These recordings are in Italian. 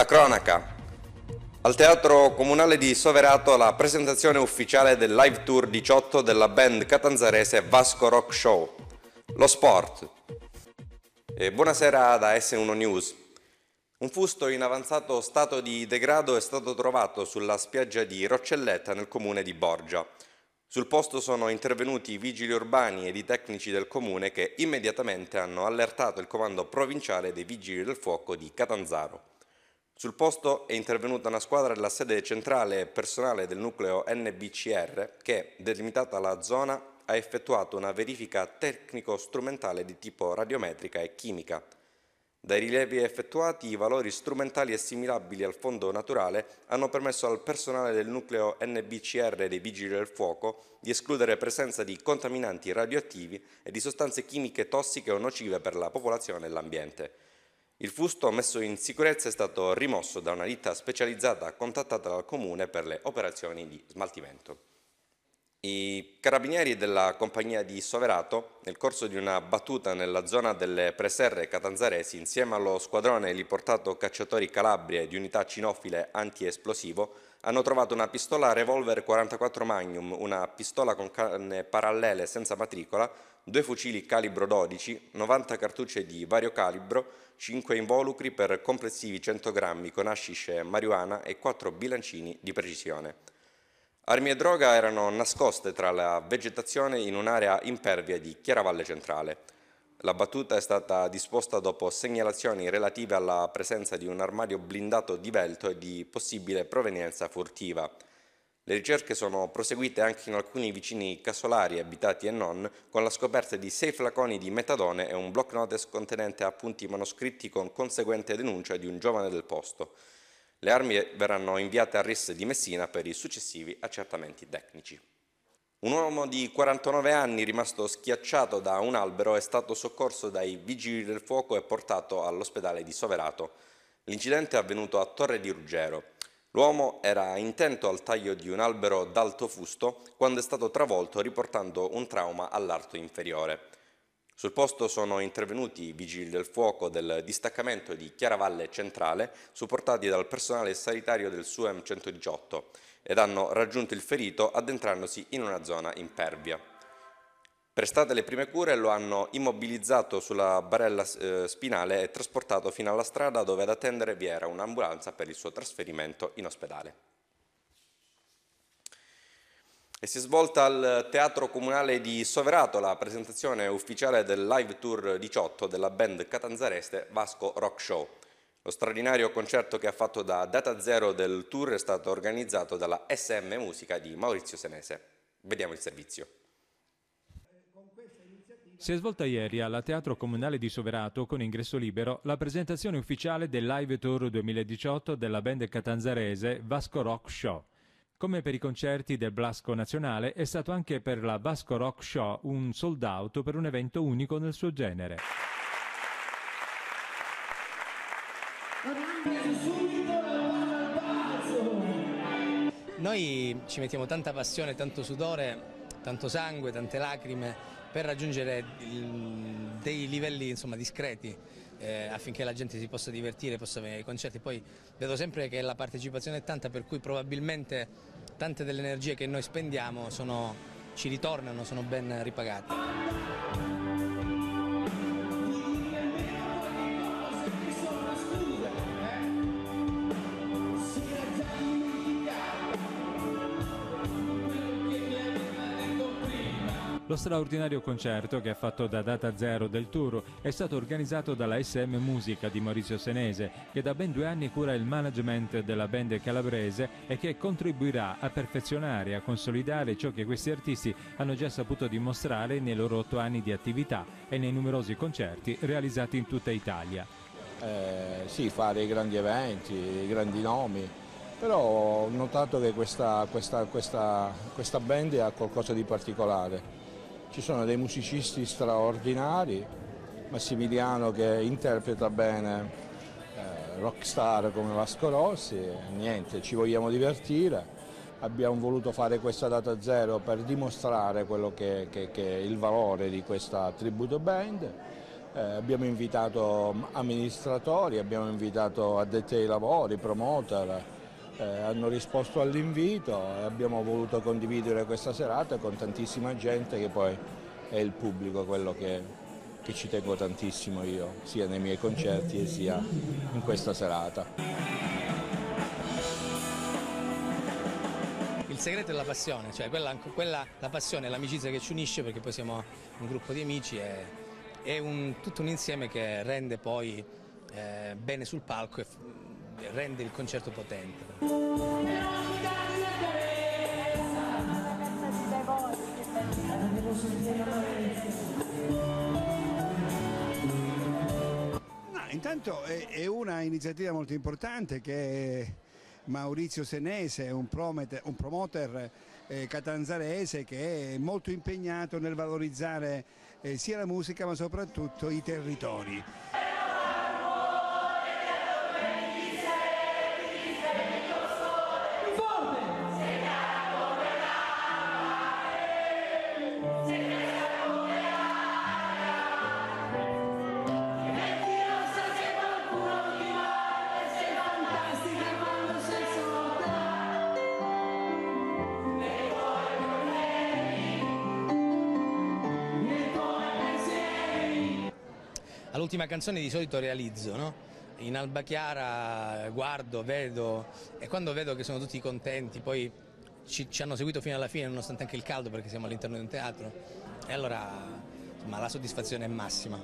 La cronaca. Al Teatro Comunale di Soverato la presentazione ufficiale del live tour 18 della band catanzarese Vasco Rock Show. Lo sport. E buonasera da S1 News. Un fusto in avanzato stato di degrado è stato trovato sulla spiaggia di Roccelletta nel comune di Borgia. Sul posto sono intervenuti i vigili urbani ed i tecnici del comune che immediatamente hanno allertato il comando provinciale dei vigili del fuoco di Catanzaro. Sul posto è intervenuta una squadra della sede centrale e personale del nucleo NBCR che, delimitata la zona, ha effettuato una verifica tecnico-strumentale di tipo radiometrica e chimica. Dai rilievi effettuati, i valori strumentali assimilabili al fondo naturale hanno permesso al personale del nucleo NBCR dei Vigili del Fuoco di escludere presenza di contaminanti radioattivi e di sostanze chimiche tossiche o nocive per la popolazione e l'ambiente. Il fusto messo in sicurezza è stato rimosso da una ditta specializzata contattata dal Comune per le operazioni di smaltimento. I carabinieri della compagnia di Soverato, nel corso di una battuta nella zona delle preserre catanzaresi, insieme allo squadrone riportato cacciatori Calabria di unità cinofile antiesplosivo, hanno trovato una pistola revolver 44 Magnum, una pistola con canne parallele senza matricola, due fucili calibro 12, 90 cartucce di vario calibro, 5 involucri per complessivi 100 grammi con hashish e marijuana e 4 bilancini di precisione. Armi e droga erano nascoste tra la vegetazione in un'area impervia di Chiaravalle Centrale. La battuta è stata disposta dopo segnalazioni relative alla presenza di un armadio blindato divelto e di possibile provenienza furtiva. Le ricerche sono proseguite anche in alcuni vicini casolari abitati e non, con la scoperta di sei flaconi di metadone e un block notice contenente appunti manoscritti con conseguente denuncia di un giovane del posto. Le armi verranno inviate a RIS di Messina per i successivi accertamenti tecnici. Un uomo di 49 anni rimasto schiacciato da un albero è stato soccorso dai vigili del fuoco e portato all'ospedale di Soverato. L'incidente è avvenuto a Torre di Ruggero. L'uomo era intento al taglio di un albero d'alto fusto quando è stato travolto riportando un trauma all'arto inferiore. Sul posto sono intervenuti i vigili del fuoco del distaccamento di Chiaravalle Centrale, supportati dal personale sanitario del SUEM 118, ed hanno raggiunto il ferito addentrandosi in una zona impervia. Prestate le prime cure lo hanno immobilizzato sulla barella eh, spinale e trasportato fino alla strada dove ad attendere vi era un'ambulanza per il suo trasferimento in ospedale e si è svolta al Teatro Comunale di Soverato la presentazione ufficiale del Live Tour 18 della band catanzarese Vasco Rock Show. Lo straordinario concerto che ha fatto da data zero del tour è stato organizzato dalla SM Musica di Maurizio Senese. Vediamo il servizio. Si è svolta ieri al Teatro Comunale di Soverato con ingresso libero la presentazione ufficiale del Live Tour 2018 della band catanzarese Vasco Rock Show. Come per i concerti del Blasco Nazionale, è stato anche per la Vasco Rock Show un sold out per un evento unico nel suo genere. Noi ci mettiamo tanta passione, tanto sudore, tanto sangue, tante lacrime per raggiungere dei livelli insomma, discreti eh, affinché la gente si possa divertire, possa venire ai concerti. Poi vedo sempre che la partecipazione è tanta per cui probabilmente tante delle energie che noi spendiamo sono, ci ritornano, sono ben ripagate. Lo straordinario concerto, che è fatto da data zero del tour, è stato organizzato dalla SM Musica di Maurizio Senese, che da ben due anni cura il management della band calabrese e che contribuirà a perfezionare e a consolidare ciò che questi artisti hanno già saputo dimostrare nei loro otto anni di attività e nei numerosi concerti realizzati in tutta Italia. Eh, sì, fare i grandi eventi, i grandi nomi, però ho notato che questa, questa, questa, questa band ha qualcosa di particolare ci sono dei musicisti straordinari, Massimiliano che interpreta bene eh, rockstar come Vasco Rossi, niente, ci vogliamo divertire. Abbiamo voluto fare questa data zero per dimostrare quello che, che, che è il valore di questa tributo band Eh, abbiamo invitato amministratori, abbiamo invitato addetti ai lavori, promoter, eh, hanno risposto all'invito e abbiamo voluto condividere questa serata con tantissima gente che poi è il pubblico quello che, che ci tengo tantissimo io, sia nei miei concerti e sia in questa serata. Il segreto è la passione, cioè quella, quella, la passione e l'amicizia che ci unisce perché poi siamo un gruppo di amici e è un, tutto un insieme che rende poi eh, bene sul palco e rende il concerto potente. No, intanto è, è una iniziativa molto importante che Maurizio Senese, un, promoter, un promoter eh, catanzarese che è molto impegnato nel valorizzare eh, sia la musica ma soprattutto i territori. All'ultima canzone di solito realizzo, no? in Alba Chiara guardo, vedo e quando vedo che sono tutti contenti, poi ci, ci, hanno seguito fino alla fine nonostante anche il caldo perché siamo all'interno di un teatro e allora insomma, la soddisfazione è massima.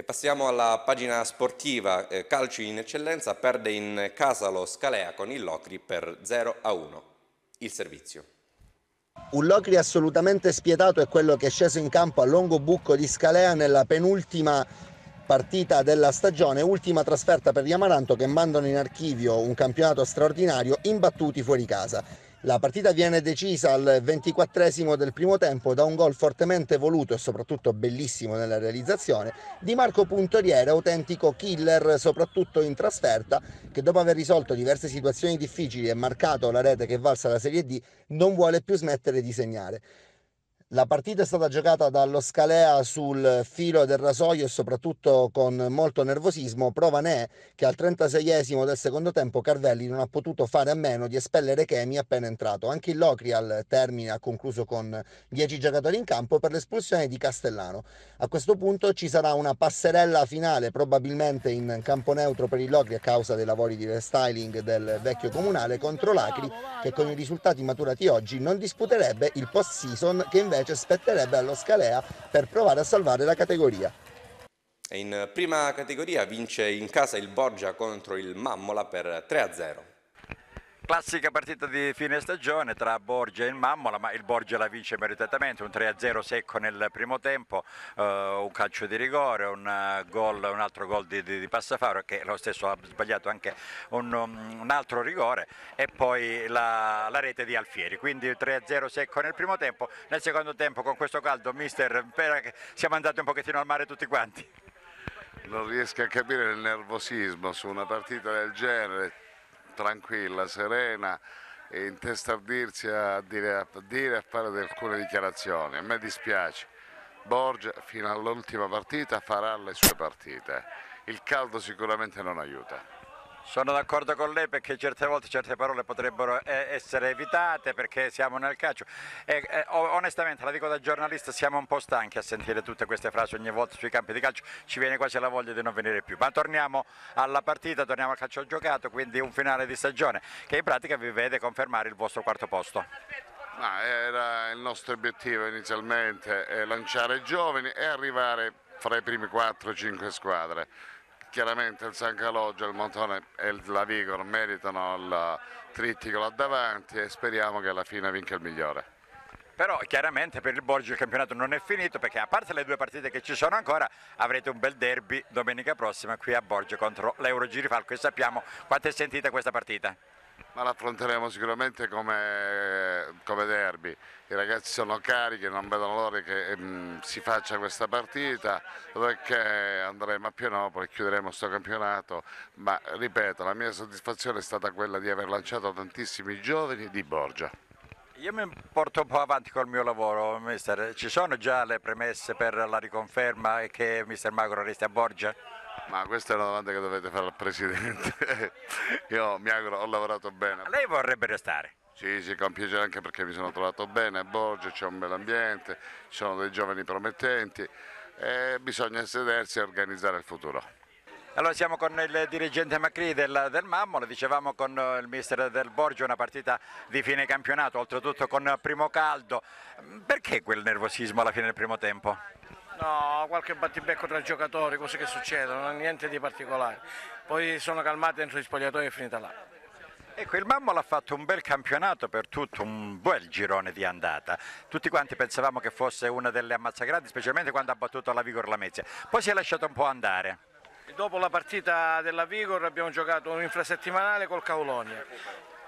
E passiamo alla pagina sportiva, eh, calcio in eccellenza, perde in casa lo Scalea con il Locri per 0 a 1. Il servizio. Un Locri assolutamente spietato è quello che è sceso in campo a Longo Bucco di Scalea nella penultima partita della stagione, ultima trasferta per gli Amaranto che mandano in archivio un campionato straordinario imbattuti fuori casa. La partita viene decisa al 24 del primo tempo da un gol fortemente voluto e soprattutto bellissimo nella realizzazione di Marco Puntoriere, autentico killer soprattutto in trasferta, che dopo aver risolto diverse situazioni difficili e marcato la rete che valsa la Serie D non vuole più smettere di segnare. La partita è stata giocata dallo Scalea sul filo del rasoio e soprattutto con molto nervosismo. Prova ne è che al 36esimo del secondo tempo Carvelli non ha potuto fare a meno di espellere Chemi appena entrato. Anche il Locri al termine ha concluso con 10 giocatori in campo per l'espulsione di Castellano. A questo punto ci sarà una passerella finale probabilmente in campo neutro per il Locri a causa dei lavori di restyling del vecchio comunale contro l'Acri che con i risultati maturati oggi non disputerebbe il post season che invece invece spetterebbe allo Scalea per provare a salvare la categoria. In prima categoria vince in casa il Borgia contro il Mammola per 3-0. Classica partita di fine stagione tra Borgia e Mammola, ma il Borgia la vince meritatamente, un 3-0 secco nel primo tempo, uh, un calcio di rigore, un, uh, goal, un altro gol di, di, di, Passafaro che lo stesso ha sbagliato anche un, um, un altro rigore e poi la, la, rete di Alfieri, quindi 3-0 secco nel primo tempo, nel secondo tempo con questo caldo mister spera che siamo andati un pochettino al mare tutti quanti. Non riesco a capire il nervosismo su una partita del genere tranquilla, serena e intestardirsi a dire, a dire a fare alcune dichiarazioni. A me dispiace. Borgia fino all'ultima partita farà le sue partite. Il caldo sicuramente non aiuta. Sono d'accordo con lei perché certe volte certe parole potrebbero eh, essere evitate perché siamo nel calcio. E eh, onestamente la dico da giornalista siamo un po' stanchi a sentire tutte queste frasi ogni volta sui campi di calcio, ci viene quasi la voglia di non venire più, ma torniamo alla partita, torniamo al calcio giocato, quindi un finale di stagione che in pratica vi vede confermare il vostro quarto posto. No, era il nostro obiettivo inizialmente, lanciare i giovani e arrivare fra i primi 4-5 squadre chiaramente il San Calogero, il Montone e la Vigor meritano il trittico là davanti e speriamo che alla fine vinca il migliore. Però chiaramente per il Borgio il campionato non è finito perché a parte le due partite che ci sono ancora avrete un bel derby domenica prossima qui a Borgio contro l'Euro Girifalco e sappiamo quanto è sentita questa partita. Ma l'affronteremo sicuramente come, come, derby. I ragazzi sono carichi, non vedono l'ora che um, si faccia questa partita, perché andremo a Pianopoli, chiuderemo questo campionato, ma ripeto, la mia soddisfazione è stata quella di aver lanciato tantissimi giovani di Borgia. Io mi porto un po' avanti col mio lavoro, mister. Ci sono già le premesse per la riconferma e che mister Magro resti a Borgia? Ma questa è una domanda che dovete fare al Presidente. Io mi auguro, ho lavorato bene. Lei vorrebbe restare? Sì, sì, con piacere anche perché mi sono trovato bene a Borgia, c'è un bel ambiente, ci sono dei giovani promettenti e bisogna sedersi e organizzare il futuro. Allora siamo con il dirigente Macri del, del Mammola, dicevamo con il mister del Borgio una partita di fine campionato, oltretutto con primo caldo. Perché quel nervosismo alla fine del primo tempo? No, qualche battibecco tra giocatori, cose che succedono, niente di particolare. Poi sono calmati dentro gli spogliatoi e è finita là. Ecco, il Mammola ha fatto un bel campionato per tutto un bel girone di andata. Tutti quanti pensavamo che fosse una delle ammazzagradi, specialmente quando ha battuto la Vigor Lamezia. Poi si è lasciato un po' andare. Dopo la partita della Vigor abbiamo giocato un infrasettimanale col Caulonia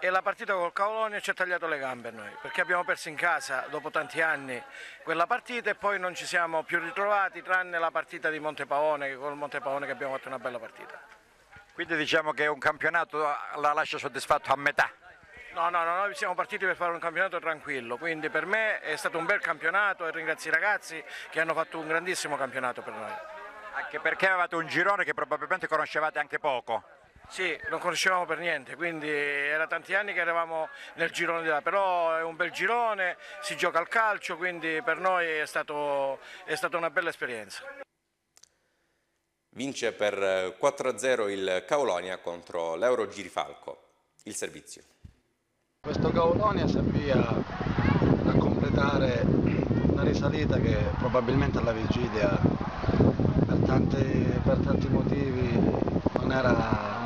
e la partita col Caolonia ci ha tagliato le gambe a noi, perché abbiamo perso in casa dopo tanti anni quella partita e poi non ci siamo più ritrovati tranne la partita di Montepaone, con Montepaone che abbiamo fatto una bella partita. Quindi diciamo che un campionato la lascia soddisfatto a metà? No, no, no, noi siamo partiti per fare un campionato tranquillo, quindi per me è stato un bel campionato e ringrazio i ragazzi che hanno fatto un grandissimo campionato per noi. Anche perché avevate un girone che probabilmente conoscevate anche poco. Sì, non conoscevamo per niente, quindi era tanti anni che eravamo nel girone di là, però è un bel girone, si gioca al calcio, quindi per noi è, stato, è stata una bella esperienza. Vince per 4-0 il Caulonia contro l'Euro Girifalco, il servizio. Questo Caulonia serviva a completare una risalita che probabilmente alla vigilia per tanti, per tanti motivi non era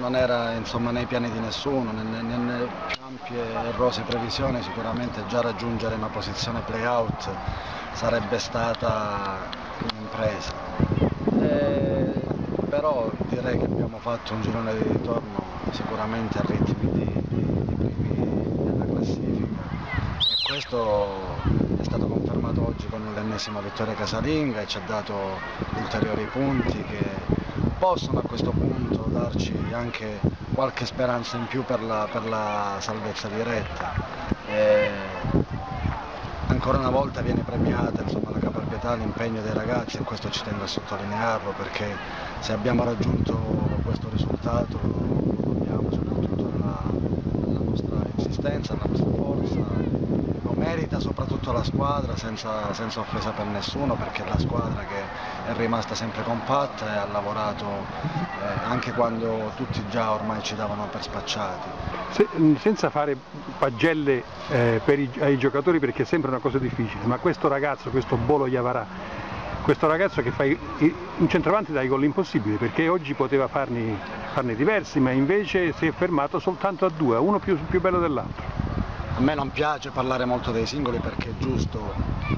non era insomma, nei piani di nessuno, nelle, ampie e rose previsioni sicuramente già raggiungere una posizione play-out sarebbe stata un'impresa. Eh, però direi che abbiamo fatto un girone di ritorno sicuramente a ritmi di, di primi della classifica e questo è stato confermato oggi con l'ennesima vittoria casalinga e ci ha dato ulteriori punti che possono a questo punto darci anche qualche speranza in più per la, per la salvezza diretta. E ancora una volta viene premiata insomma, la caparbietà, l'impegno dei ragazzi e questo ci tengo a sottolinearlo perché se abbiamo raggiunto questo risultato lo dobbiamo soprattutto alla, alla nostra insistenza, alla nostra forza soprattutto la squadra senza, senza, offesa per nessuno perché è la squadra che è rimasta sempre compatta e ha lavorato eh, anche quando tutti già ormai ci davano per spacciati. Se, senza fare pagelle eh, i, ai giocatori perché sembra una cosa difficile, ma questo ragazzo, questo Bolo Yavarà, questo ragazzo che fa un centravanti dai gol impossibili perché oggi poteva farne, farne diversi ma invece si è fermato soltanto a due, uno più, più bello dell'altro. A me non piace parlare molto dei singoli perché è giusto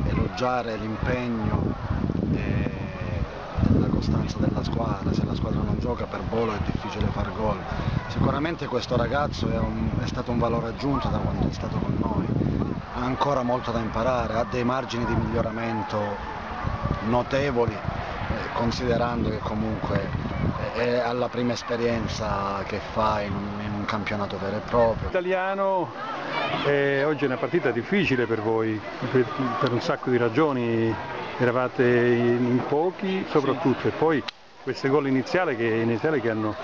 elogiare l'impegno e la costanza della squadra, se la squadra non gioca per volo è difficile far gol. Sicuramente questo ragazzo è, un, è stato un valore aggiunto da quando è stato con noi, ha ancora molto da imparare, ha dei margini di miglioramento notevoli eh, considerando che comunque è alla prima esperienza che fa in un, in un campionato vero e proprio. Italiano e oggi è una partita difficile per voi, per, per un sacco di ragioni, eravate in, in pochi soprattutto e poi queste gol iniziali che, iniziali che hanno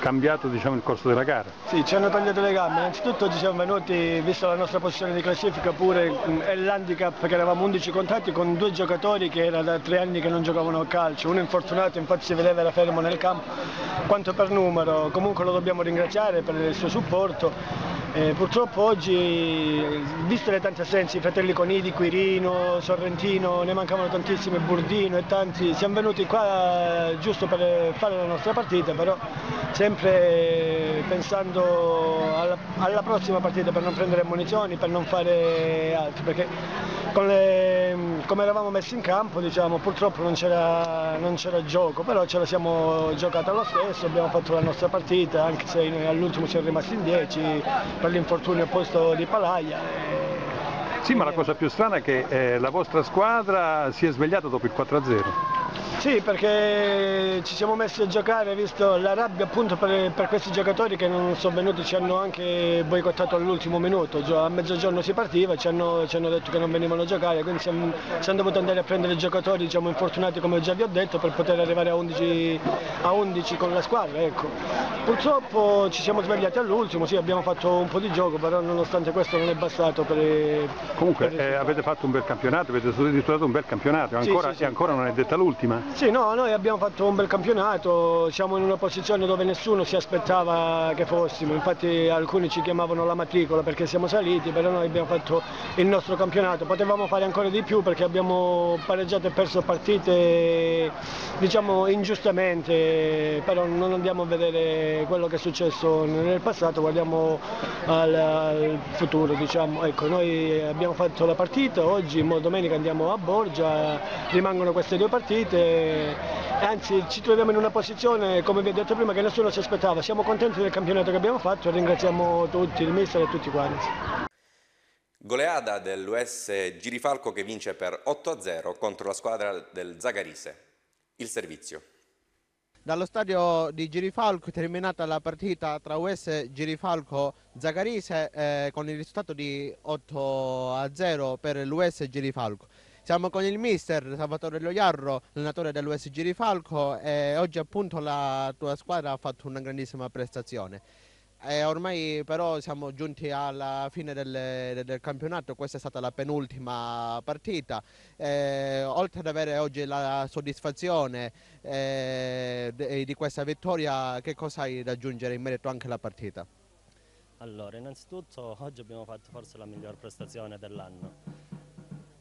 cambiato diciamo, il corso della gara. Sì, ci hanno tagliato le gambe, innanzitutto ci siamo venuti, visto la nostra posizione di classifica pure e l'handicap che eravamo 11 contatti con due giocatori che era da tre anni che non giocavano a calcio, uno infortunato infatti si vedeva era fermo nel campo, quanto per numero, comunque lo dobbiamo ringraziare per il suo supporto. Eh, purtroppo oggi, visto le tante assenze, i fratelli Conidi, Quirino, Sorrentino, ne mancavano tantissimi, Burdino e tanti, siamo venuti qua giusto per fare la nostra partita, però sempre pensando alla, alla, prossima partita per non prendere munizioni, per non fare altro, perché le, come eravamo messi in campo diciamo, purtroppo non c'era, non c'era gioco, però ce la siamo giocata lo stesso, abbiamo fatto la nostra partita anche se all'ultimo siamo rimasti in 10 per l'infortunio opposto di Palaia. Sì, ma la cosa più strana è che eh, la vostra squadra si è svegliata dopo il 4-0. Sì, perché ci siamo messi a giocare, visto la rabbia appunto per, per questi giocatori che non sono venuti, ci hanno anche boicottato all'ultimo minuto, a mezzogiorno si partiva, ci hanno, ci hanno, detto che non venivano a giocare, quindi siamo, siamo dovuti andare a prendere giocatori diciamo, infortunati come già vi ho detto per poter arrivare a 11, a 11 con la squadra. Ecco. Purtroppo ci siamo svegliati all'ultimo, sì abbiamo fatto un po' di gioco, però nonostante questo non è bastato per... Comunque per eh, avete fatto un bel campionato, avete disputato un bel campionato ancora, sì, sì, sì. e ancora non è detta l'ultima? Sì, no, noi abbiamo fatto un bel campionato, siamo in una posizione dove nessuno si aspettava che fossimo, infatti alcuni ci chiamavano la matricola perché siamo saliti, però noi abbiamo fatto il nostro campionato, potevamo fare ancora di più perché abbiamo pareggiato e perso partite diciamo ingiustamente, però non andiamo a vedere quello che è successo nel passato, guardiamo al, al futuro. Diciamo. Ecco, noi abbiamo fatto la partita, oggi domenica andiamo a Borgia, rimangono queste due partite anzi ci troviamo in una posizione, come vi ho detto prima, che nessuno si aspettava. Siamo contenti del campionato che abbiamo fatto e ringraziamo tutti, il mister e tutti quanti. Goleada dell'US Girifalco che vince per 8-0 contro la squadra del Zagarise. Il servizio. Dallo stadio di Girifalco è terminata la partita tra US Girifalco Zagarise eh, con il risultato di 8-0 per l'US Girifalco. Siamo con il mister Salvatore Loiarro, allenatore dell'US Girifalco e oggi appunto la tua squadra ha fatto una grandissima prestazione. E ormai però siamo giunti alla fine del, del, campionato, questa è stata la penultima partita. Eh, oltre ad avere oggi la soddisfazione eh, di questa vittoria, che cosa hai da aggiungere in merito anche alla partita? Allora, innanzitutto oggi abbiamo fatto forse la miglior prestazione dell'anno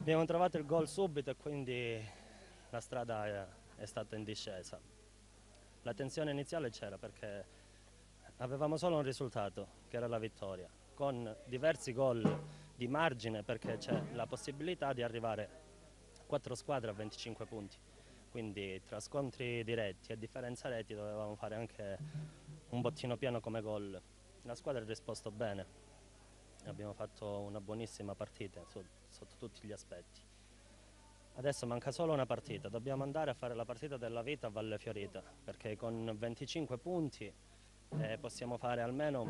Abbiamo trovato il gol subito e quindi la strada è, è stata in discesa. La tensione iniziale c'era perché avevamo solo un risultato, che era la vittoria, con diversi gol di margine perché c'è la possibilità di arrivare a quattro squadre a 25 punti. Quindi tra scontri diretti e differenza reti dovevamo fare anche un bottino pieno come gol. La squadra ha risposto bene, abbiamo fatto una buonissima partita sotto tutti gli aspetti. Adesso manca solo una partita, dobbiamo andare a fare la partita della vita a Valle Fiorita perché con 25 punti eh, possiamo fare almeno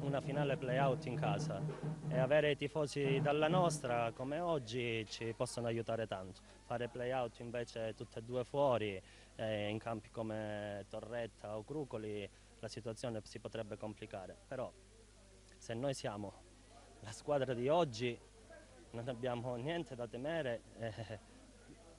una finale play-out in casa e avere i tifosi dalla nostra come oggi ci possono aiutare tanto. Fare play-out invece tutte e due fuori eh, in campi come Torretta o Crucoli la situazione si potrebbe complicare, però se noi siamo la squadra di oggi non abbiamo niente da temere eh,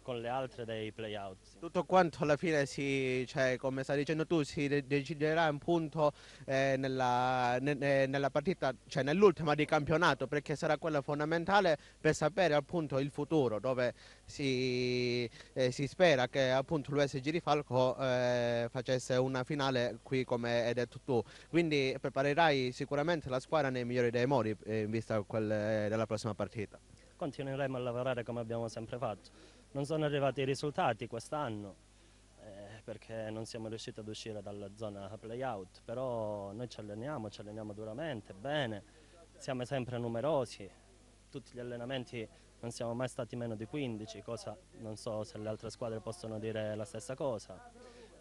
con le altre dei play-out. Tutto quanto alla fine si, cioè, come stai dicendo tu, si deciderà un punto eh, nella, ne, nella, partita, cioè nell'ultima di campionato, perché sarà quella fondamentale per sapere appunto il futuro, dove si, eh, si spera che appunto l'USG Rifalco eh, facesse una finale qui come hai detto tu. Quindi preparerai sicuramente la squadra nei migliori dei modi eh, in vista quelle, della prossima partita. Continueremo a lavorare come abbiamo sempre fatto non sono arrivati i risultati quest'anno eh, perché non siamo riusciti ad uscire dalla zona play-out, però noi ci alleniamo, ci alleniamo duramente, bene, siamo sempre numerosi, tutti gli allenamenti non siamo mai stati meno di 15, cosa non so se le altre squadre possono dire la stessa cosa.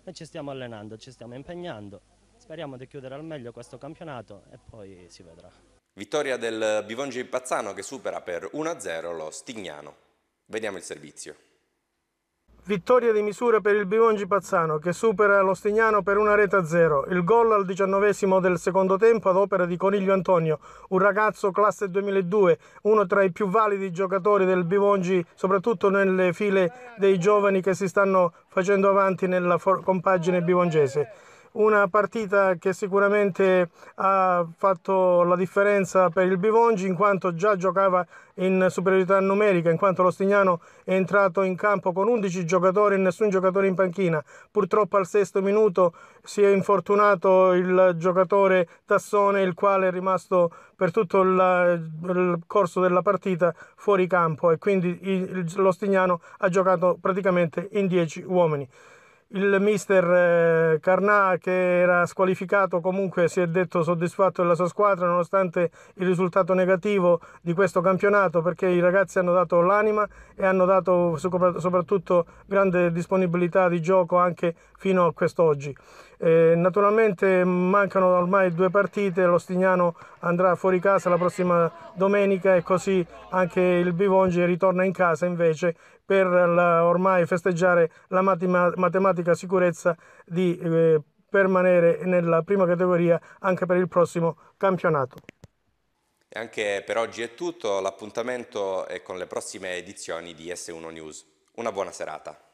Noi ci stiamo allenando, ci stiamo impegnando, speriamo di chiudere al meglio questo campionato e poi si vedrà. Vittoria del Bivongi Pazzano che supera per 1-0 lo Stignano. Vediamo il servizio. Vittoria di misura per il Bivongi Pazzano che supera lo Stignano per una rete a zero. Il gol al diciannovesimo del secondo tempo ad opera di Coniglio Antonio, un ragazzo classe 2002, uno tra i più validi giocatori del Bivongi, soprattutto nelle file dei giovani che si stanno facendo avanti nella compagine bivongese. Una partita che sicuramente ha fatto la differenza per il Bivongi in quanto già giocava in superiorità numerica, in quanto lo Stignano è entrato in campo con 11 giocatori e nessun giocatore in panchina. Purtroppo al sesto minuto si è infortunato il giocatore Tassone, il quale è rimasto per tutto il, il corso della partita fuori campo e quindi il, lo Stignano ha giocato praticamente in 10 uomini il mister eh, Carnà che era squalificato comunque si è detto soddisfatto della sua squadra nonostante il risultato negativo di questo campionato perché i ragazzi hanno dato l'anima e hanno dato soprattutto grande disponibilità di gioco anche fino a quest'oggi. Eh, naturalmente mancano ormai due partite, lo Stignano andrà fuori casa la prossima domenica e così anche il Bivongi ritorna in casa invece per la, ormai festeggiare la matematica sicurezza di eh, permanere nella prima categoria anche per il prossimo campionato. E anche per oggi è tutto, l'appuntamento è con le prossime edizioni di S1 News. Una buona serata.